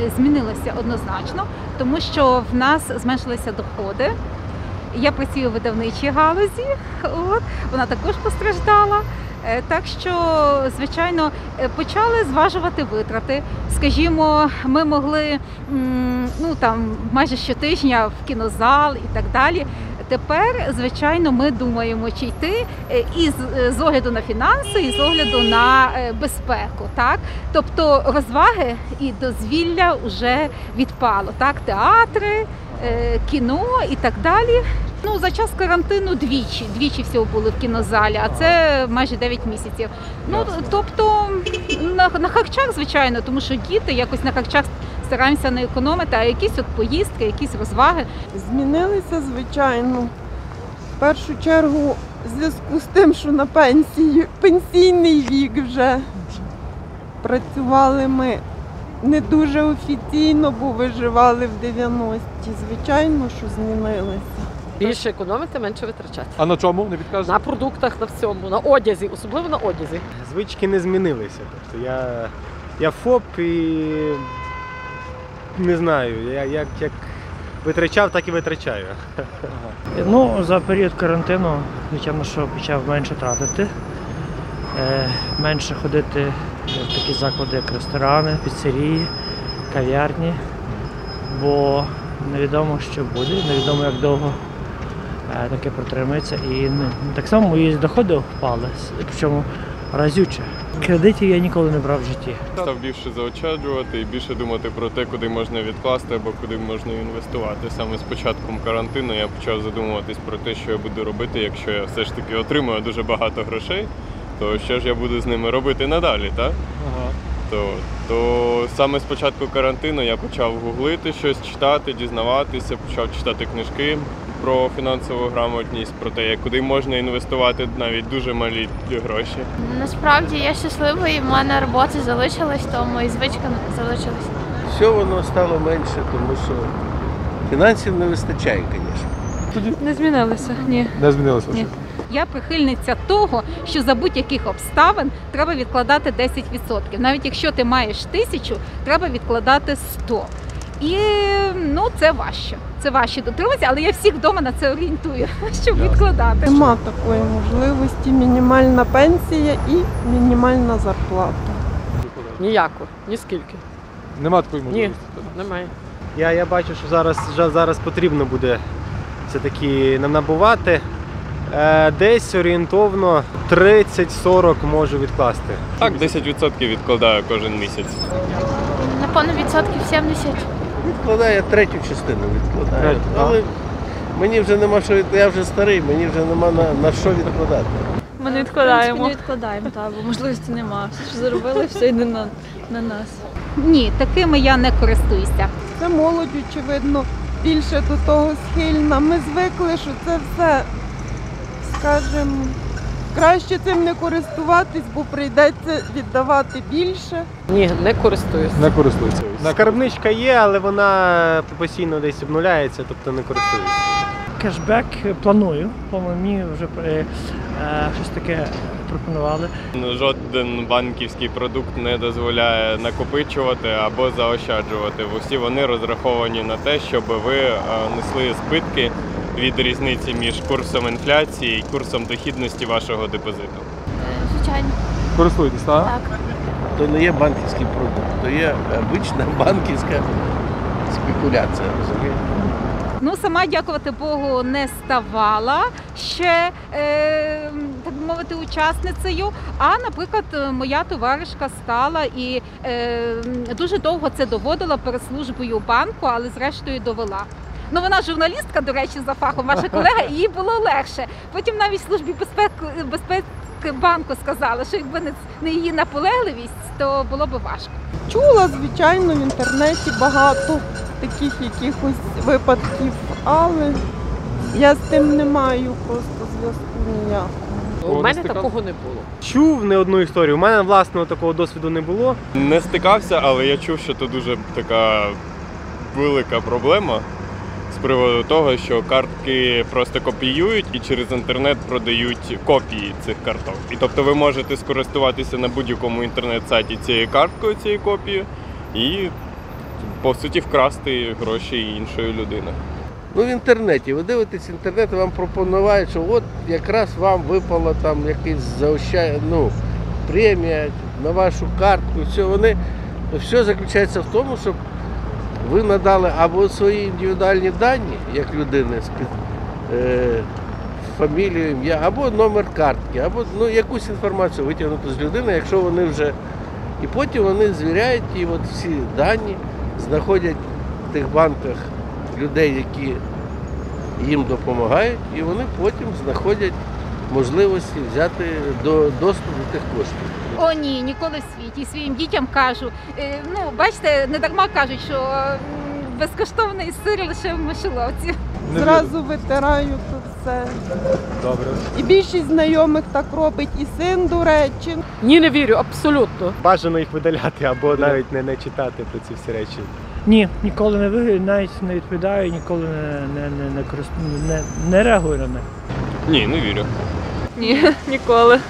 е, змінилося однозначно, тому що в нас зменшилися доходи. Я працюю у видавничій галузі, от, вона також постраждала. Е, Так що, звичайно, е, почали зважувати витрати. Скажімо, ми могли ну там майже щотижня в кінозал і так далі. Тепер, звичайно, ми думаємо, чи йти е, і з, е, огляду на фінанси, і з огляду на е, безпеку. Так, тобто розваги і дозвілля вже відпало. Так, театри, кіно і так далі. Ну, за час карантину двічі, двічі всього були в кінозалі, а це майже 9 місяців. Ну, тобто на, на харчах, звичайно, тому що діти якось на харчах стараємося не економити, а якісь от поїздки, якісь розваги. Змінилися, звичайно. В першу чергу, в зв'язку з тим, що на пенсії, пенсійний вік вже працювали ми не дуже офіційно, бо виживали в 90-ті. Звичайно, що змінилися. Більше економити, менше витрачати. А на чому не підкажете? На продуктах, на всьому, на одязі, особливо на одязі. звички не змінилися. Тобто я, я ФОП і не знаю, я як, як витрачав, так і витрачаю. Ну, за період карантину, звичайно, що почав менше тратити, е, менше ходити в такі заклади, як ресторани, піцерії, кав'ярні, бо невідомо, що буде, невідомо, як довго е, таке протримається. І ну, так само мої доходи впали, причому разюче. Кредитів я ніколи не брав в житті. Став більше заощаджувати і більше думати про те, куди можна відкласти або куди можна інвестувати. Саме з початком карантину я почав задумуватись про те, що я буду робити, якщо я все ж таки отримую дуже багато грошей, то що ж я буду з ними робити надалі, так? Ага. То, то саме з початку карантину я почав гуглити щось, читати, дізнаватися, почав читати книжки про фінансову грамотність, про те, куди можна інвестувати навіть дуже малі гроші. Насправді я щаслива і в мене робота залишилась, тому і звичка залишилась. Все воно стало менше, тому що фінансів не вистачає, звісно. Не змінилося, ні. Не змінилося. Ні. Я прихильниця того, що за будь-яких обставин треба відкладати 10%. Навіть якщо ти маєш тисячу, треба відкладати 100. І ну це важче. Це важче дотриматися, але я всіх вдома на це орієнтую, щоб відкладати. Нема такої можливості. Мінімальна пенсія і мінімальна зарплата. Ніяко, ні скільки. Нема такої Ні, немає. Я, я бачу, що зараз, зараз потрібно буде все-таки нам набувати. Е, десь орієнтовно 30-40 можу відкласти. Так, 10% відкладаю кожен місяць. Напевно, відсотків 70. Відкладає третю частину відкладає. Третю. Але мені вже нема що від- я вже старий, мені вже нема на, на що відкладати. Ми не відкладаємо. Не відкладаємо, так, бо можливості немає. Все, що заробили, все йде на, на нас. Ні, такими я не користуюся. Це молодь, очевидно, більше до того схильна. Ми звикли, що це все, скажімо, краще цим не користуватись, бо прийдеться віддавати більше. Ні, не користуюсь. Не користуються. Скарбничка є, але вона постійно десь обнуляється, тобто не користуюся. Кешбек планую, бо мені вже е, е, щось таке пропонували. Жоден банківський продукт не дозволяє накопичувати або заощаджувати. Усі вони розраховані на те, щоб ви е, несли збитки від різниці між курсом інфляції і курсом дохідності вашого депозиту. Звичайно, Користуєтесь, так? так. То не є банківський продукт, то є обична банківська спекуляція, розумієте? Ну, сама, дякувати Богу, не ставала ще, е, так би мовити, учасницею. А, наприклад, моя товаришка стала і е, дуже довго це доводила перед службою банку, але зрештою довела. Ну, вона журналістка, до речі, за фахом, ваша колега, і їй було легше. Потім навіть службі безпеки, безпеки банку сказали, що якби не, не її наполегливість, то було б важко. Чула, звичайно, в інтернеті багато таких якихось випадків, але я з тим не маю просто зв'язку ніякого. У мене такого не було. Чув не одну історію. У мене власного такого досвіду не було. Не стикався, але я чув, що це дуже така велика проблема з приводу того, що картки просто копіюють і через інтернет продають копії цих карток. І тобто ви можете скористуватися на будь-якому інтернет-сайті цією карткою, цією копією, і по суті вкрасти гроші іншої людини. Ну, в інтернеті. Ви дивитесь інтернет, вам пропонують, що от якраз вам випала там якийсь заоща... ну, премія на вашу картку. Все, вони... все заключається в тому, щоб ви надали або свої індивідуальні дані, як людини з під, е, фамілію, ім'я, або номер картки, або ну, якусь інформацію витягнути з людини, якщо вони вже. І потім вони звіряють і от всі дані, знаходять в тих банках людей, які їм допомагають, і вони потім знаходять можливості взяти до, доступ до тих коштів. О, ні, ніколи в світі. Своїм дітям кажу. Е, Ну, бачите, не дарма кажуть, що безкоштовний сир лише в мишеловці. Зразу витираю то все. Добре. І більшість знайомих так робить, і син, до речі. Ні, не вірю, абсолютно. Бажано їх видаляти або навіть не, не читати про ці всі речі. Ні, ніколи не ви навіть не відповідаю, ніколи не, не, не, не, не, не реагую на них. Ні, не вірю. Ні, ніколи.